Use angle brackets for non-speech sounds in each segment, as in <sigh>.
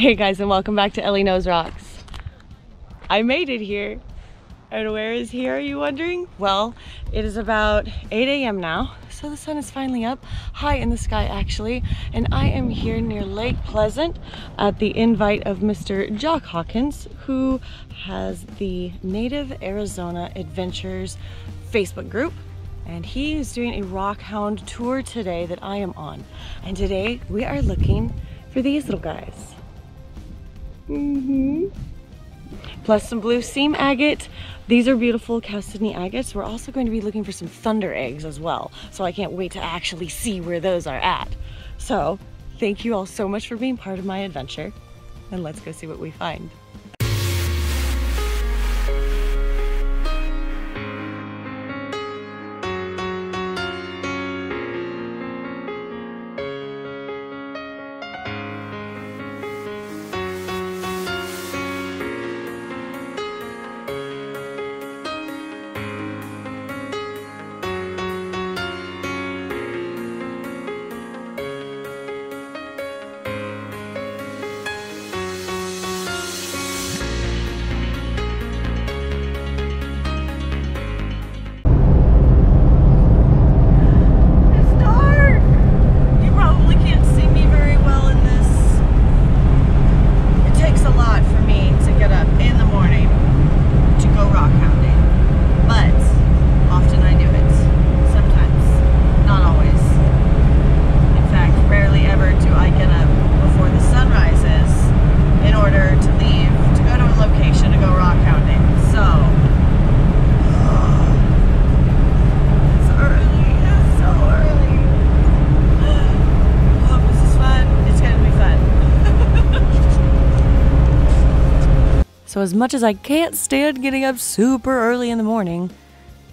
Hey guys and welcome back to Elley Knows Rocks. I made it here. And where is here, are you wondering? Well, it is about 8 a.m. now, so the sun is finally up, high in the sky actually, and I am here near Lake Pleasant at the invite of Mr. Josh Hawkins, who has the Native Arizona Adventures Facebook group and he is doing a rockhound tour today that I am on. And today we are looking for these little guys. Mm-hmm. Plus some blue seam agate. These are beautiful Chalcedony agates. We're also going to be looking for some thunder eggs as well. So I can't wait to actually see where those are at. So thank you all so much for being part of my adventure. And let's go see what we find. So as much as I can't stand getting up super early in the morning,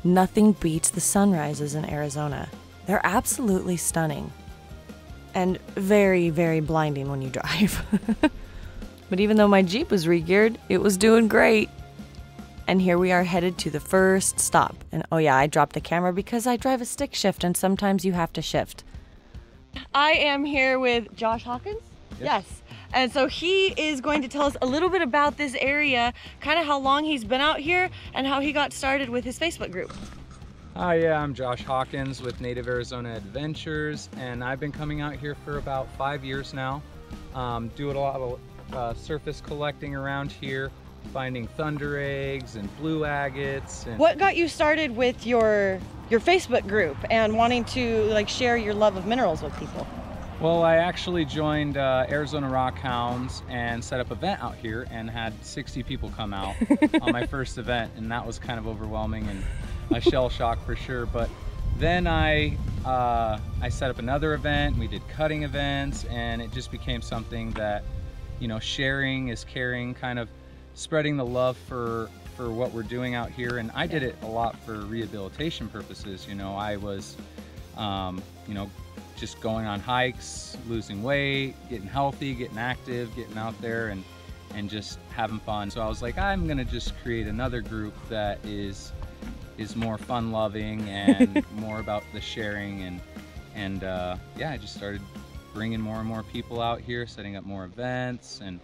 nothing beats the sunrises in Arizona. They're absolutely stunning. And very, very blinding when you <laughs> drive. but even though my Jeep was re-geared, it was doing great. And here we are headed to the first stop. And oh yeah, I dropped the camera because I drive a stick shift and sometimes you have to shift. I am here with Josh Hawkins. Yes. And so he is going to tell us a little bit about this area, kind of how long he's been out here and how he got started with his Facebook group. Hi, yeah, I'm Josh Hawkins with Native Arizona Adventures, and I've been coming out here for about five years now. Um, doing a lot of uh, surface collecting around here, finding thunder eggs and blue agates. And What got you started with your your Facebook group and wanting to like share your love of minerals with people? Well, I actually joined uh, Arizona Rock Hounds and set up an event out here and had 60 people come out <laughs> on my first event, and that was kind of overwhelming and a shell shock for sure. But then I uh, I set up another event. We did cutting events, and it just became something that you know sharing is caring, kind of spreading the love for for what we're doing out here. And I did it a lot for rehabilitation purposes. You know, I was um, you know just going on hikes, losing weight, getting healthy, getting active, getting out there and and just having fun. So I was like, I'm gonna just create another group that is is more fun loving and <laughs> more about the sharing and and uh, yeah, I just started bringing more and more people out here, setting up more events and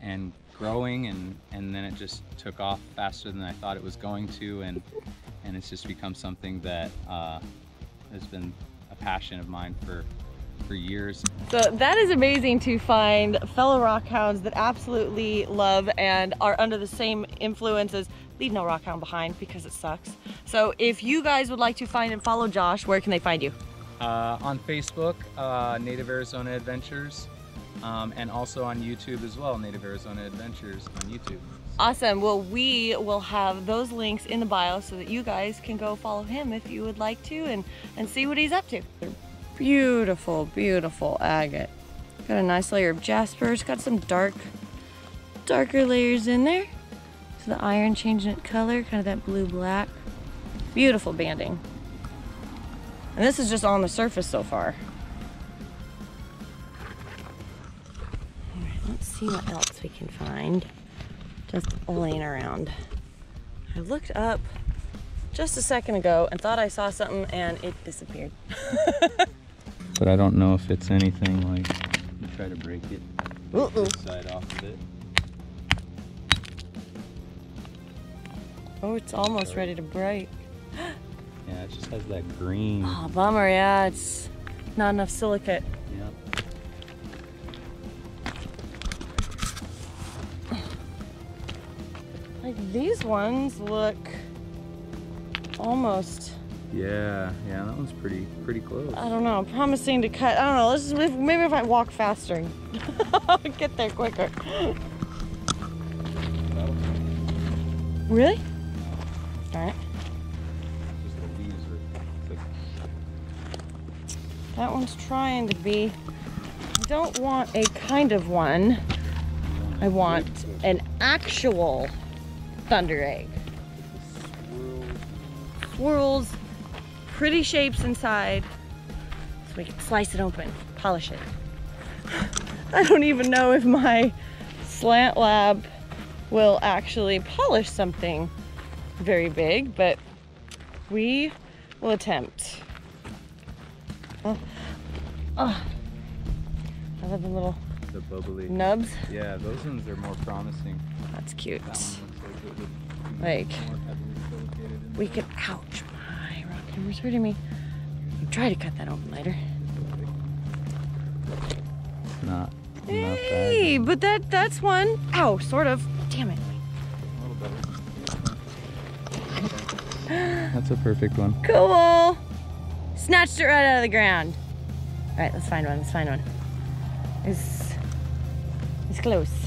and growing and and then it just took off faster than I thought it was going to and and it's just become something that uh, has been passion of mine for for years. So that is amazing to find fellow rock hounds that absolutely love and are under the same influences. Leave no rock hound behind because it sucks. So if you guys would like to find and follow Josh, where can they find you? Uh, on Facebook, uh, Native Arizona Adventures, um, and also on YouTube as well, Native Arizona Adventures on YouTube. Awesome. Well, we will have those links in the bio so that you guys can go follow him if you would like to and, and see what he's up to. Beautiful, beautiful agate. Got a nice layer of jasper. It's got some dark, darker layers in there. So the iron changing its color, kind of that blue-black. Beautiful banding. And this is just on the surface so far. All right, let's see what else we can find just laying around. I looked up just a second ago and thought I saw something and it disappeared. <laughs> But I don't know if it's anything like, try to break it. Uh-oh. this side off of it. Oh, it's almost ready to break. Yeah, it just has that green. Oh, bummer. Yeah, it's not enough silicate. These ones look almost, Yeah, yeah, that one's pretty pretty close. I don't know, promising to cut. I don't know. Let's if- maybe if I walk faster, <laughs> I'll get there quicker. Really? All right. Just the leaves are thick. That one's trying to be. I don't want a kind of one. I want an actual thunder egg. Swirls, pretty shapes inside. So we can slice it open, polish it. <laughs> I don't even know if my flat lap will actually polish something very big, but we will attempt. Oh, oh. I love the little The bubbly. nubs. Yeah, those ones are more promising. That's cute. That one looks like it would be Like, more heavily silicated in we could, ouch, my rock hammer's hurting me. Try to cut that open later. Not, not Hey, but that that's one. Ow, sort of. Damn it. A little better. That's a perfect one. Cool. Snatched it right out of the ground. All right, let's find one. Let's find one. It's it's close.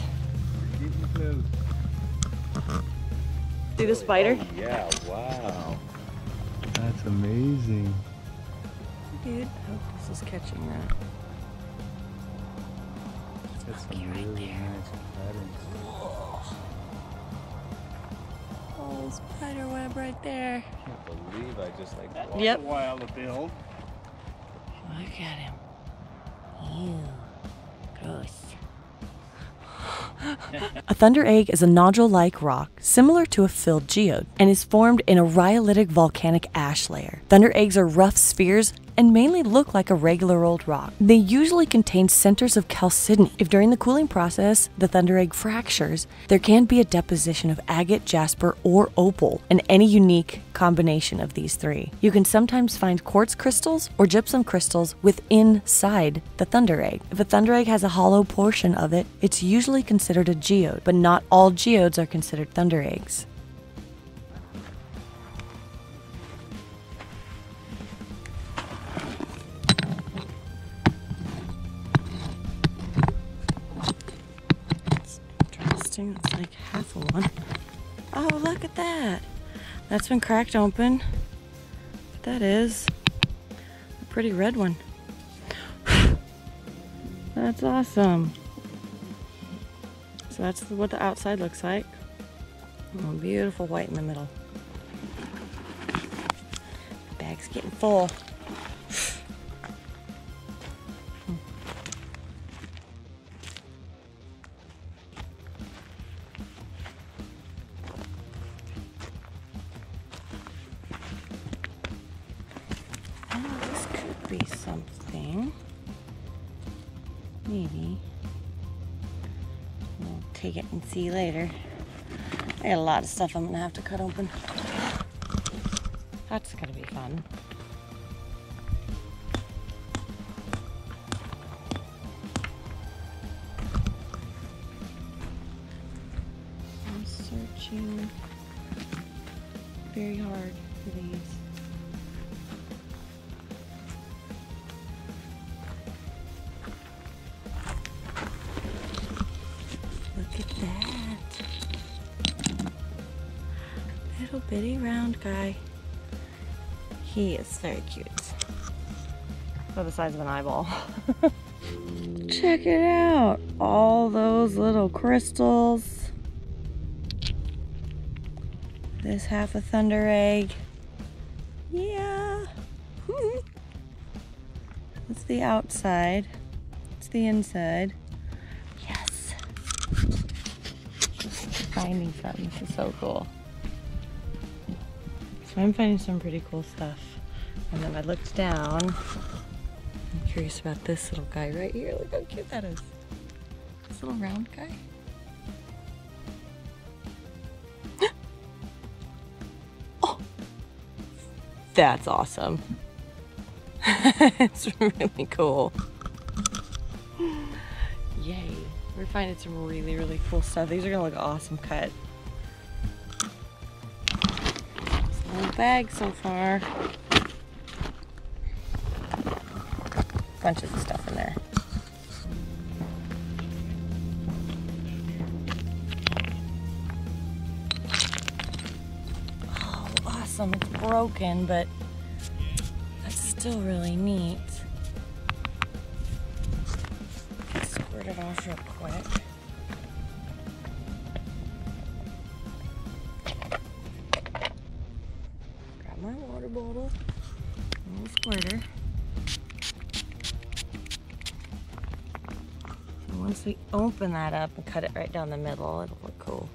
See the spider? Oh, yeah, wow. That's amazing. Dude, I hope this is catching that. That's some really nice patterns. Oh, spider web right there. I can't believe I just like walked Yep. a while to build. Look at him. Ew. A thunder egg is a nodule-like rock similar to a filled geode and is formed in a rhyolitic volcanic ash layer. Thunder eggs are rough spheres and mainly look like a regular old rock. They usually contain centers of chalcedony. If during the cooling process the thunder egg fractures, there can be a deposition of agate, jasper, or opal, and any unique combination of these three. You can sometimes find quartz crystals or gypsum crystals within inside the thunder egg. If a thunder egg has a hollow portion of it, it's usually considered a geode, but not all geodes are considered thunder eggs. Interesting. It's like half a one. Oh, look at that. That's been cracked open. That is a pretty red one. <sighs> That's awesome. So that's what the outside looks like. Oh, beautiful white in the middle. Bag's getting full. Lot of stuff I'm gonna have to cut open. That's gonna be fun. Little bitty round guy. He is very cute. About the size of an eyeball. <laughs> Check it out. All those little crystals. This half a thunder egg. Yeah. <laughs> That's the outside. It's the inside. Yes. Finding something. This is so cool. So I'm finding some pretty cool stuff. And then I looked down. I'm curious about this little guy right here. Look how cute that is. This little round guy? <gasps> oh, that's awesome. <laughs> it's really cool. Yay. We're finding some really, really cool stuff. These are gonna look awesome cut. Bag so far. Bunches of stuff in there. Oh, awesome. It's broken, but that's still really neat. Squirt it off real quick. Open that up and cut it right down the middle, it'll look cool.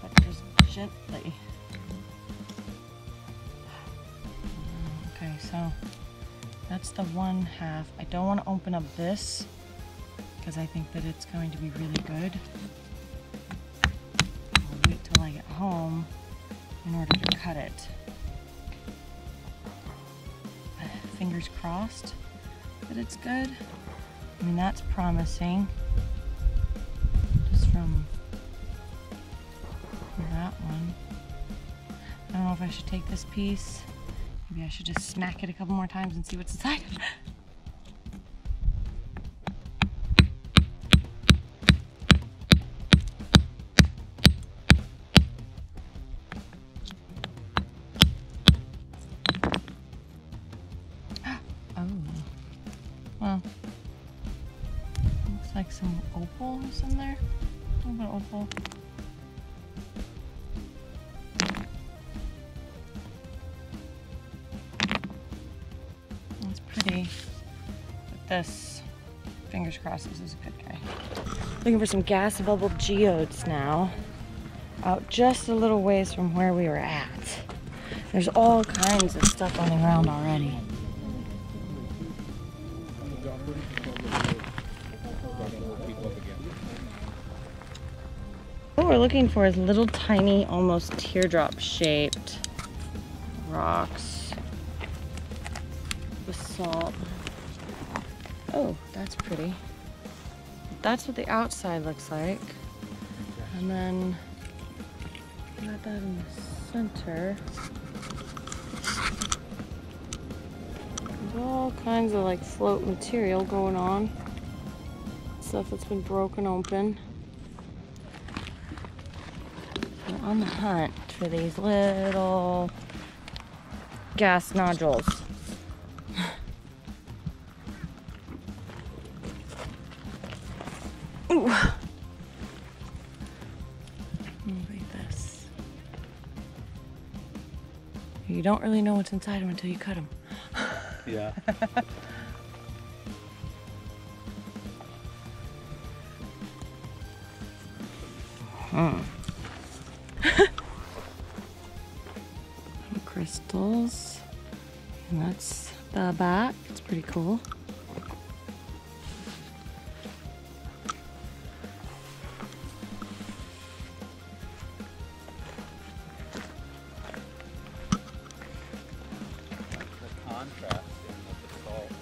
But just gently. Okay, so that's the one half. I don't want to open up this because I think that it's going to be really good. I get home in order to cut it. Fingers crossed that it's good. I mean, that's promising. Just from that one. I don't know if I should take this piece. Maybe I should just smack it a couple more times and see what's inside. In there. A little opal. It's pretty. But this, fingers crossed, this is a good guy. Looking for some gas bubble geodes now. Out just a little ways from where we were at. There's all kinds of stuff on the ground already. Looking for is little tiny, almost teardrop shaped rocks. Basalt. Oh, that's pretty. That's what the outside looks like. And then got that in the center. There's all kinds of like float material going on. Stuff that's been broken open. We're on the hunt for these little gas nodules. Ooh. Like this. You don't really know what's inside them until you cut them. <laughs> Yeah. Hmm. Back. It's pretty cool. The contrast with the salt.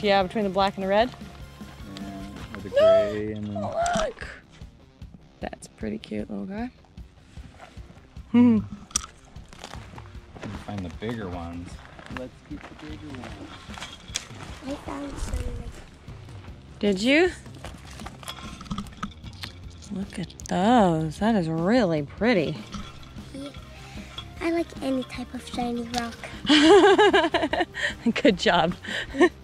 Yeah, between the black and the red. Yeah, with the gray and then Look. That's pretty cute little guy. Hmm. find the bigger ones. Let's keep the bigger ones. I found some. Did you? Look at those. That is really pretty. I like any type of shiny rock. <laughs> Good job. <laughs>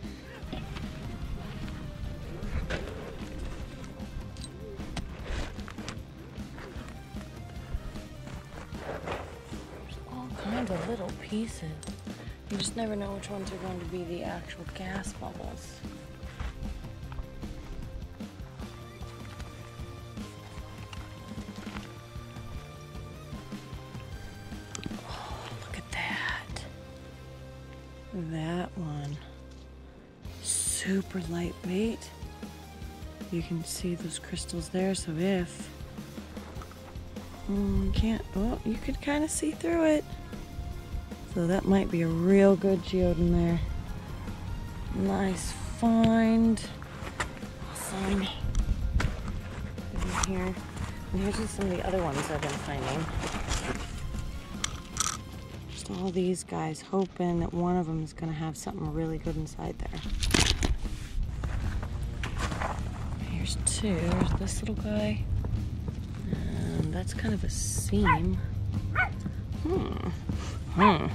never know which ones are going to be the actual gas bubbles. Oh, look at that. That one. Super lightweight. You can see those crystals there, so if... Mm, can't... Oh, you could kind of see through it. So that might be a real good geode in there. Nice find. Awesome. In here. And here's just some of the other ones I've been finding. Just all these guys hoping that one of them is going to have something really good inside there. Here's two. There's this little guy. And that's kind of a seam. Hmm. Hmm.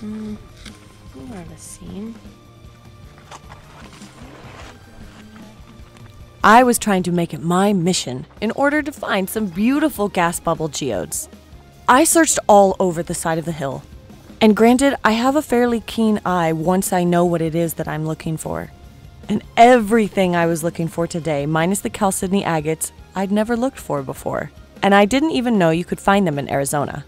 Hmm. More of a seam. I was trying to make it my mission in order to find some beautiful gas bubble geodes. I searched all over the side of the hill. And granted, I have a fairly keen eye once I know what it is that I'm looking for. And everything I was looking for today, minus the chalcedony agates, I'd never looked for before. And I didn't even know you could find them in Arizona.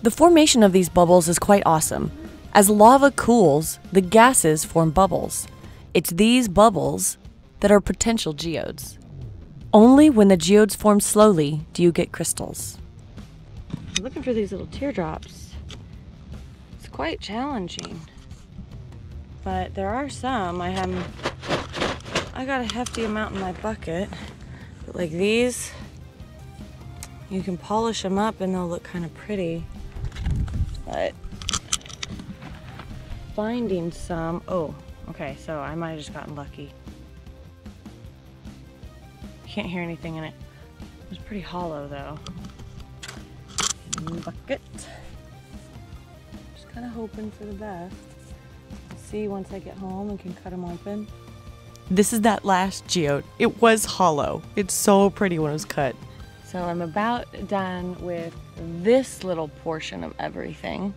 The formation of these bubbles is quite awesome. As lava cools, the gases form bubbles. It's these bubbles that are potential geodes. Only when the geodes form slowly do you get crystals. I'm looking for these little teardrops. It's quite challenging. But there are some. I have I got a hefty amount in my bucket. But like these, you can polish them up and they'll look kind of pretty. But finding some, oh, okay, so I might have just gotten lucky. Can't hear anything in it. It was pretty hollow though. Bucket. Just kind of hoping for the best. See once I get home and can cut them open. This is that last geode. It was hollow. It's so pretty when it was cut. So I'm about done with this little portion of everything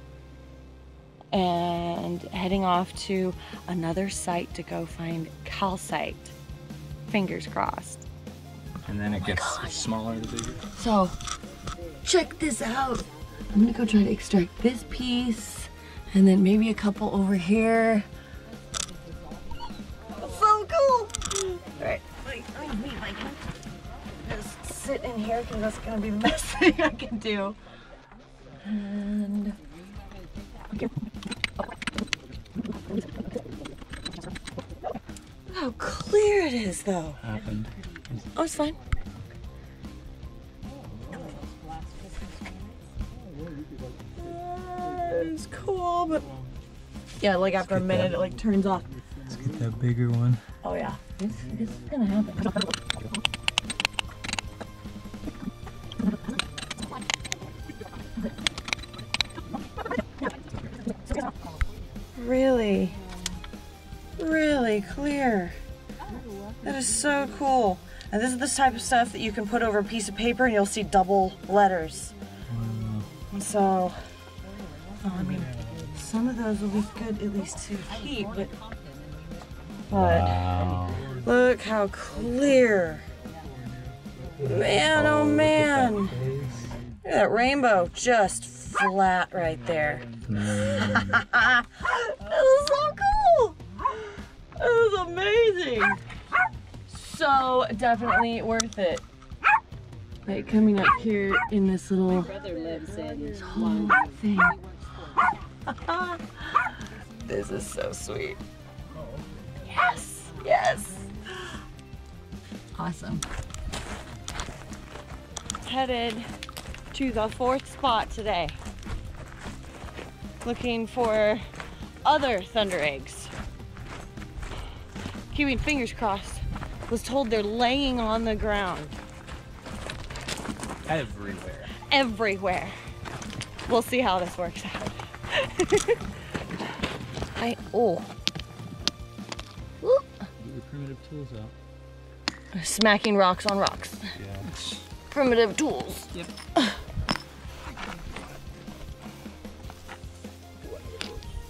and heading off to another site to go find calcite. Fingers crossed. And then it oh gets smaller the bigger. So, check this out. I'm gonna go try to extract this piece and then maybe a couple over here. So cool! Alright, let me I can just sit in here because that's gonna be the <laughs> best thing I can do. And okay. How clear it is though. Happened. Oh, it's fine. Cool, but yeah, like after a minute, it like turns off. Let's get that bigger one. Oh yeah, this is gonna happen. Really, really clear. That is so cool. And this is the type of stuff that you can put over a piece of paper and you'll see double letters. And so, oh, I mean, some of those will be good at least to keep, but, but Wow. look how clear. Man, oh man. Look at that rainbow just flat right there. <laughs> that was so cool. That was amazing. So definitely worth it. Like coming up here in this little this whole thing. <laughs> this is so sweet. Yes, yes. Awesome. Headed to the fourth spot today. Looking for other thunder eggs. Keeping fingers crossed. Was told they're laying on the ground Everywhere. everywhere. We'll see how this works out. I oh. Get your primitive tools out. smacking rocks on rocks. Yeah. Primitive tools. Yep.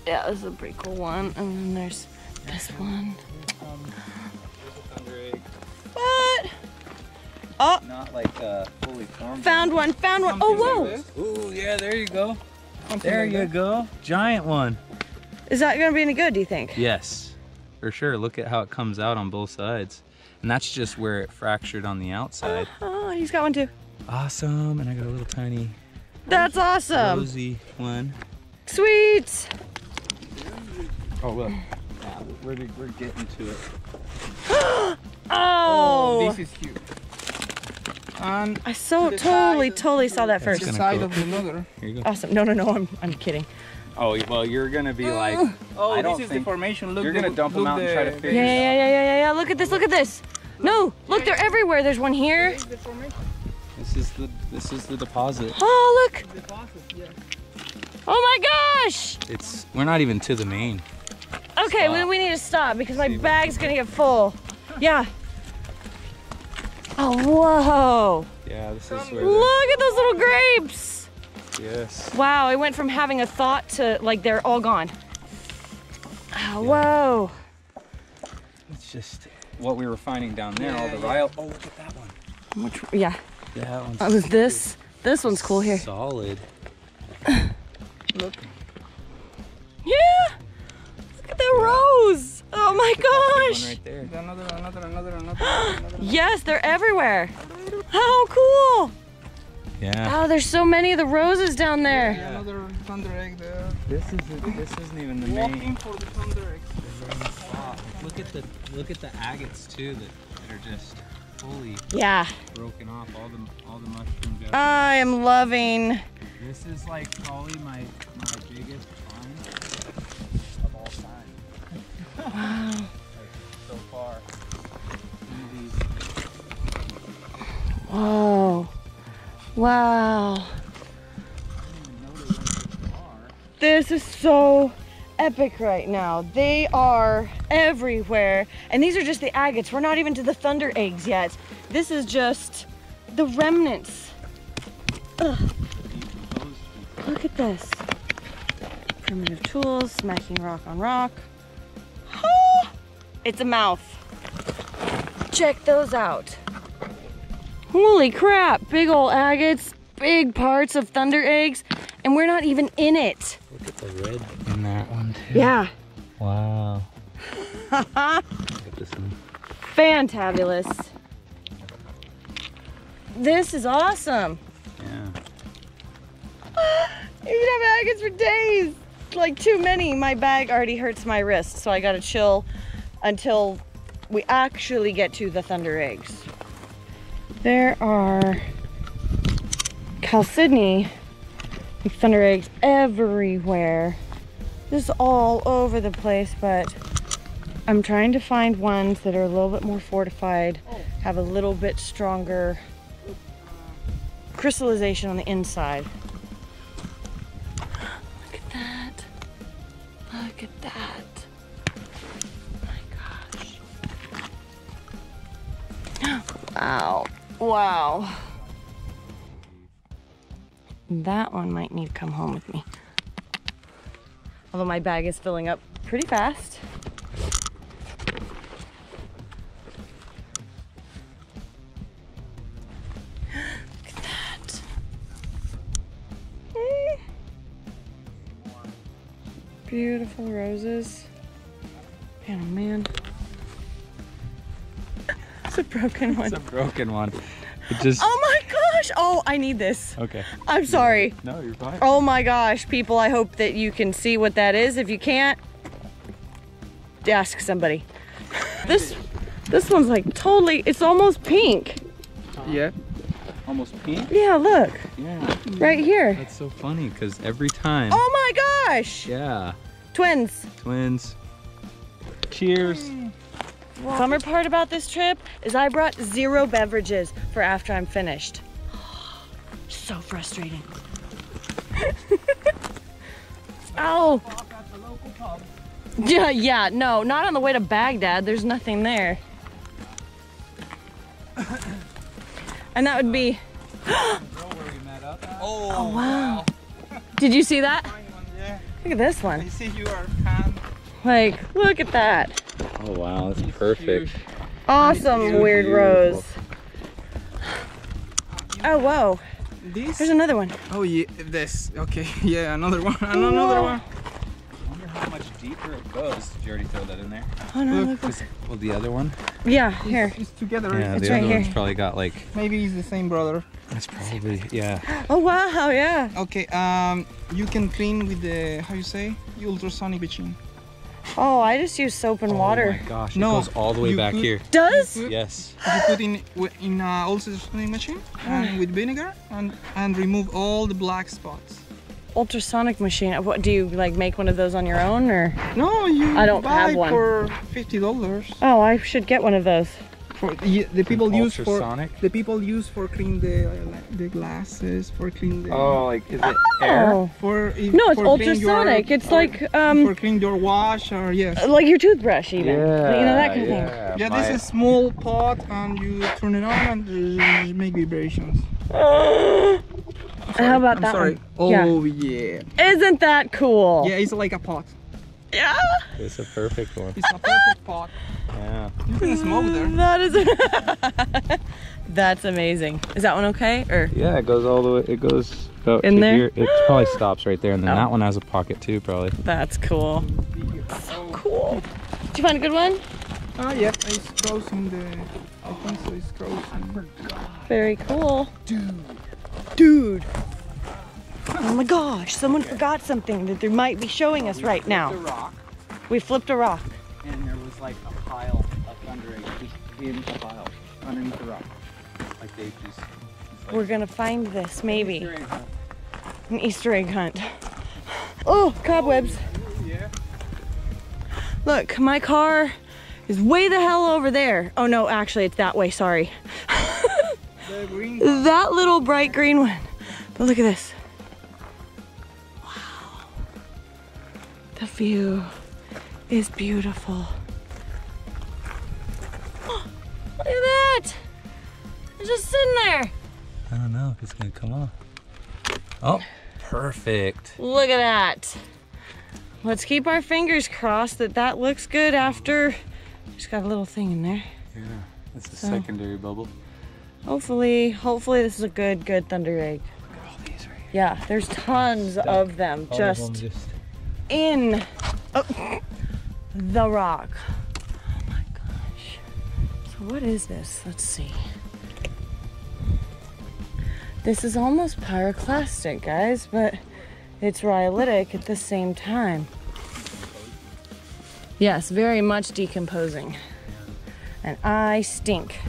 Yeah, this is a pretty cool one. And then there's this one. Thunder egg. Oh, Not like uh, fully formed. found one, found one. Oh, whoa. Ooh, yeah, there you go. There you go. Giant one. Is that gonna be any good, do you think? Yes, for sure. Look at how it comes out on both sides. And that's just where it fractured on the outside. Oh, he's got one too. Awesome. And I got a little tiny That's awesome. rosy one. Sweet. Oh, look. We're, we're getting to it. <gasps> Oh, oh, This is huge. And I so the totally, totally saw that first. the side go- of the mother. Here you go. Awesome. No, no, no. I'm, I'm kidding. Oh, well, you're going to be like, Oh, oh I don't this is think- the formation. Look, you're gonna dump them look out and try to figure Yeah, it yeah, yeah, yeah, yeah, yeah. Look at this. Look at this. No, look, they're everywhere. There's one here. This is the this is the this is the deposit. Oh, look. The process, yeah. Oh my gosh. It's we're not even to the main. Okay, we, we need to stop because my See bag's gonna get full. Yeah. Oh, whoa. Yeah, this is where Look at those little grapes. yes. Wow, it went from having a thought to like they're all gone. Oh, Whoa. It's just what we were finding down there. all the rile. Oh, look at that one. Which, yeah. Yeah, that one's Oh, was this. This one's cool here. Solid. <sighs> Look. Yeah. Look at that rose. Oh my One gosh. right there. Another, another, another, another, <gasps> another. Yes, they're everywhere. How cool. Yeah. Oh, there's so many of the roses down there. Another thunder egg there. This is this isn't even the main. Walking for the thunder egg. Look at the look at the agates too that, that are just fully Yeah. broken off. All the all the mushrooms. I am loving. This is like probably my my biggest Wow. So far. Whoa. Wow. This is so epic right now. They are everywhere. And these are just the agates. We're not even to the thunder eggs yet. This is just the remnants. Ugh, look at this. Primitive tools, smacking rock on rock. <gasps> It's a mouth. Check those out. Holy crap, big old agates, big parts of thunder eggs, and we're not even in it. Look at the red in that one too. Yeah. Wow. <laughs> Look at this one. Fantabulous. This is awesome. Yeah. <gasps> You can have agates for days. Like too many. My bag already hurts my wrist, so I gotta chill until we actually get to the thunder eggs. There are chalcedony thunder eggs everywhere. This is all over the place, but I'm trying to find ones that are a little bit more fortified, have a little bit stronger crystallization on the inside. Look at that. my gosh. <gasps> Wow. Wow. That one might need to come home with me. Although my bag is filling up pretty fast. Beautiful roses. Man, oh man. It's a broken one. It's a broken one. It just. Oh my gosh! Oh, I need this. Okay. I'm sorry. No, you're fine. Oh my gosh, people, I hope that you can see what that is. If you can't, ask somebody. This this one's like totally it's almost pink. Yeah. Almost pink. Yeah, look. Yeah. Right here. That's so funny because every time. Oh my gosh! Yeah. Twins. Twins. Cheers. Bummer part about this trip is I brought zero beverages for after I'm finished. <gasps> So frustrating. <laughs> oh. <laughs> Yeah, yeah, no, not on the way to Baghdad. There's nothing there. <coughs> And that would be. <gasps> Oh, wow. Did you see that? Yeah. Look at this I one. see you are fan. Like, look at that. Oh wow, that's perfect. Awesome weird rose. Oh, whoa. This. There's another one. Oh yeah, this. Okay, <laughs> yeah, another one. And <laughs> another one. I wonder how much deeper it goes. Did you already throw that in there? Oh, no, Look. look. Well, the other one? Yeah, here. It's together. Yeah, It's the right other one's here. probably got like. Maybe he's the same brother. That's probably yeah. <gasps> Oh, wow, yeah. Okay. Um, you can clean with the how you say ultrasonic machine. Oh, I just use soap and Oh water. Oh my gosh! No, it goes all the way you back put- here. Does? Put- Yes. You put in wi- in uh, ultrasonic machine and <sighs> with vinegar and and remove all the black spots. Ultrasonic machine. What do you like make one of those on your own or? No, you I don't buy have one. for fifty dollars. Oh, I should get one of those. For the, the people use for ultrasonic? the people use for clean the uh, the glasses for clean the Oh, like is it Oh. for if- No, it's for clean your- ultrasonic. It's or like for um clean your wash or yes. like your toothbrush even. Yeah, you know that kind of thing. yeah. Yeah, My- this is small pot and you turn it on and uh, make vibrations. <laughs> How about I'm that sorry. one? Yeah. Oh yeah. Isn't that cool? Yeah, it's like a pot. Yeah. It's a perfect one. It's a perfect pot. Yeah. You can smoke there. <laughs> That is <laughs> That's amazing. Is that one okay? Or Yeah, it goes all the way. It goes about In there? here. It probably <gasps> stops right there, and then Oh. that one has a pocket too, probably. that's cool. So cool. Did you find a good one? Ah, yeah, it's crossing the. I think so. It's crossing. Very cool. Dude. Dude. Oh my gosh, someone forgot something that they might be showing us right now. rock, We flipped a rock. and there was like a pile of thunder eggs just in a pile underneath the rock. Like they just. We're gonna find this, maybe. An Easter egg hunt. Oh, cobwebs. Yeah. Look, my car is way the hell over there. Oh no, actually, it's that way, sorry. That little bright green one. But look at this. Wow. The view is beautiful. <gasps> Look at that. It's just sitting there. I don't know if it's gonna come off. Oh, perfect. Look at that. Let's keep our fingers crossed that that looks good after. Just got a little thing in there. Yeah, that's a So- secondary bubble. Hopefully, hopefully this is a good, good thunder egg. All these right here. Yeah, there's tons of them All just of them just. in oh, the rock. Oh my gosh. So what is this? Let's see. This is almost pyroclastic, guys, but it's rhyolitic at the same time. Yes, very much decomposing. And I stink.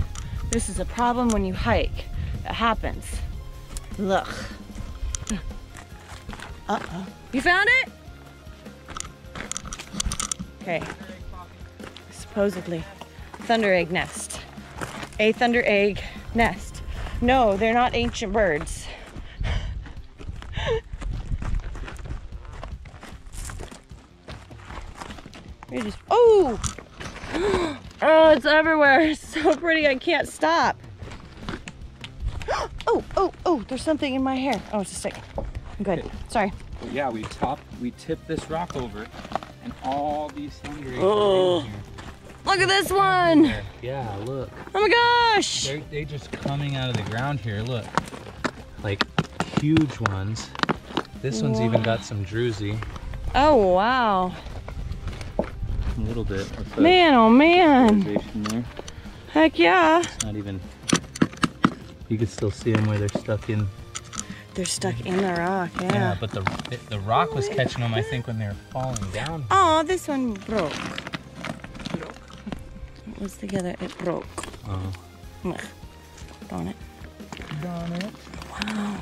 This is a problem when you hike. It happens. Look. Uh-oh. You found it? Okay. Supposedly. Thunder egg nest. A thunder egg nest. No, they're not ancient birds. <laughs> You're just oh oh it's everywhere. <laughs> It's so pretty I can't stop. <gasps> Oh oh oh there's something in my hair. Oh it's a stick. I'm good. Sorry. Yeah, we top, we tipped this rock over, and all these thunder eggs Oh. are in here. Look at this one. Yeah, look. Oh my gosh. They're, they just coming out of the ground here. Look, like huge ones. This one's even got some druzy, Oh wow. A little bit. Man oh man. there. Heck yeah. It's not even. You can still see them where they're stuck in. They're stuck in the rock, Yeah, yeah. but the the rock was catching them. I think when they were falling down. Oh, this one broke. It was together, it broke. Uh-huh. Oh, Ugh. Darn it. Done it. Wow.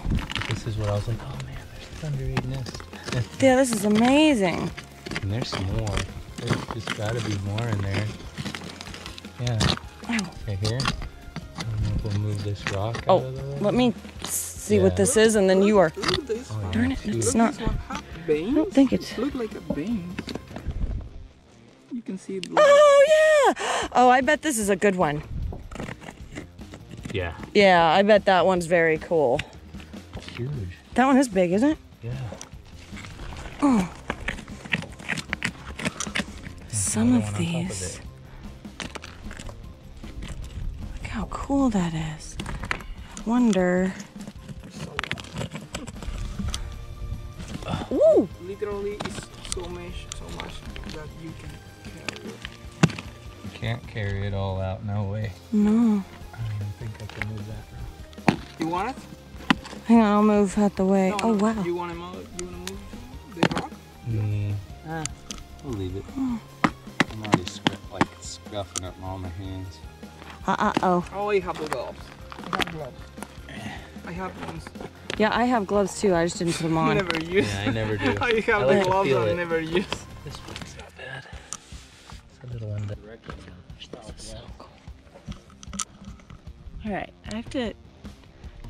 this is what I was like. Oh man, there's thunder egg nest. Yeah, this is amazing. And there's some more. There's just gotta be more in there. Yeah. Oh. Okay, here. I don't know if we'll move this rock out Oh, of the way. let me see what this is and then you are. Look this. Oh, Darn it, huge. it's not. this I don't think it's. Look like a vein. You can see it. Oh, yeah. Oh, I bet this is a good one. Yeah. Yeah, I bet that one's very cool. It's huge. That one is big, isn't it? Yeah. Oh. Some of one on top of these. Look how cool that is. I wonder. Ooh! Literally, it's so much, so much that you can carry it. Can't carry it all out, no way. No. I don't even think I can move that. You want it? Hang on, I'll move out the way. No, oh, no. wow. You want to move? You want to move the rock? Mm. Ah, we'll leave it. I'm already scruff, like scuffing up all my hands. Uh, uh oh. Oh, I have the gloves. I have gloves. I have ones. Yeah, I have gloves too. I just didn't put them on. Never use. Yeah, I never <laughs> do. I have I the like to gloves I never use. This one's not bad. It's a little one. All right, I have to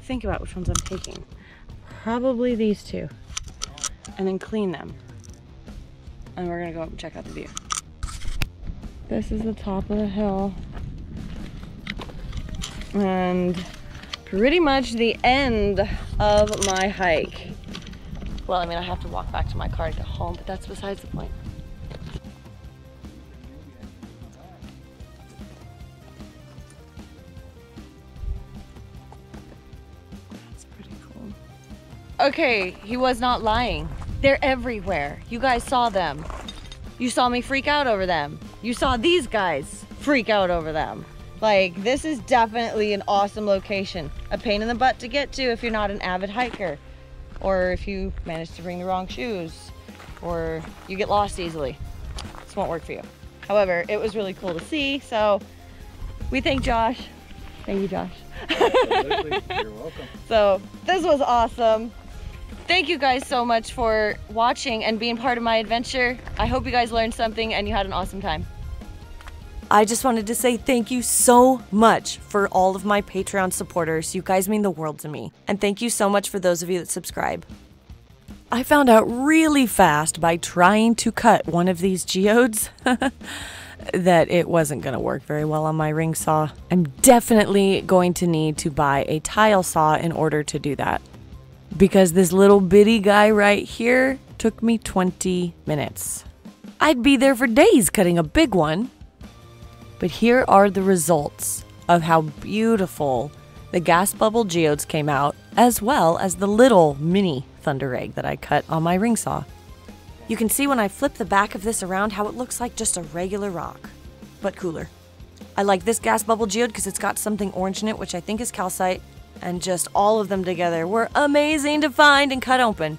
think about which ones I'm taking. Probably these two. And then clean them. And we're gonna go up and check out the view. This is the top of the hill. And pretty much the end of my hike. Well, I mean, I have to walk back to my car to get home, but that's besides the point. That's pretty cool. Okay, he was not lying. They're everywhere. You guys saw them. You saw me freak out over them. You saw these guys freak out over them. Like, this is definitely an awesome location. A pain in the butt to get to if you're not an avid hiker, or if you manage to bring the wrong shoes, or you get lost easily. This won't work for you. However, it was really cool to see, so we thank Josh. Thank you, Josh. You're welcome. <laughs> So this was awesome. Thank you guys so much for watching and being part of my adventure. I hope you guys learned something and you had an awesome time. I just wanted to say thank you so much for all of my Patreon supporters. You guys mean the world to me. And thank you so much for those of you that subscribe. I found out really fast by trying to cut one of these geodes <laughs> that it wasn't going to work very well on my ring saw. I'm definitely going to need to buy a tile saw in order to do that. Because this little bitty guy right here took me 20 minutes. I'd be there for days cutting a big one. But here are the results of how beautiful the gas bubble geodes came out, as well as the little mini thunder egg that I cut on my ring saw. You can see when I flip the back of this around how it looks like just a regular rock, but cooler. I like this gas bubble geode because it's got something orange in it, which I think is calcite, and just all of them together were amazing to find and cut open.